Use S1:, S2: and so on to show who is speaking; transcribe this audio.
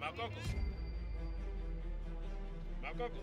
S1: Makoko. Makoko.